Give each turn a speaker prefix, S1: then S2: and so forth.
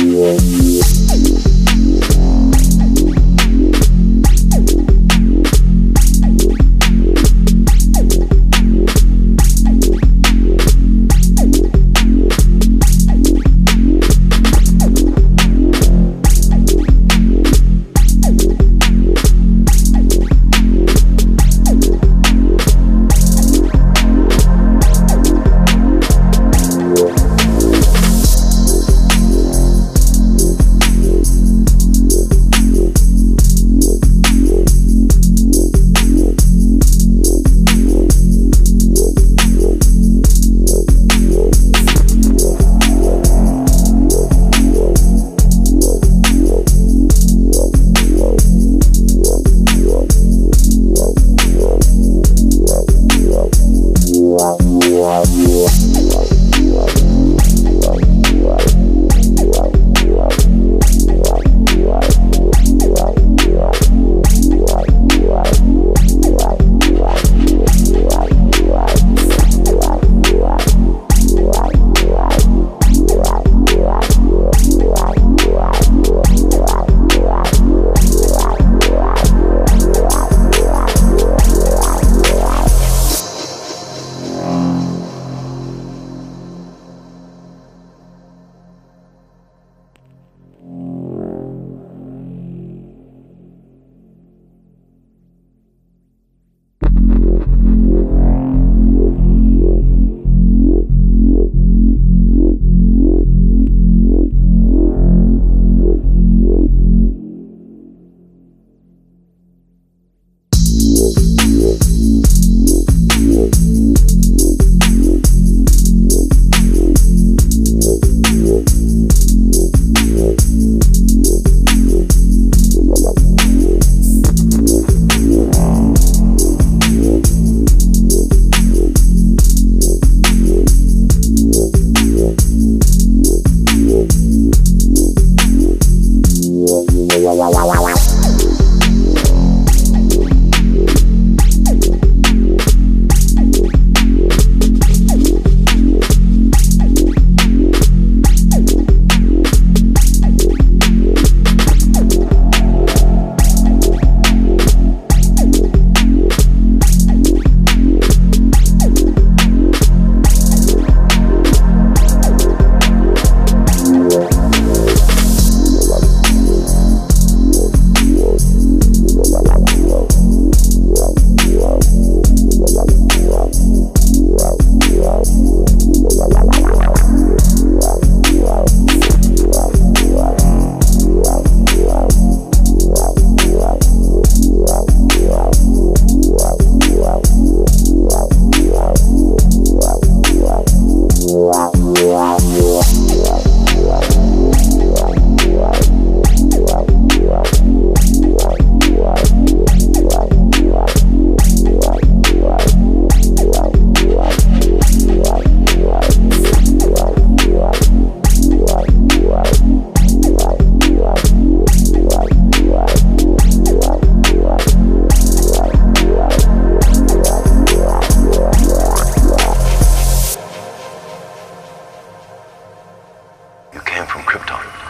S1: Thank you. wow wow wow wow wow You came from Krypton.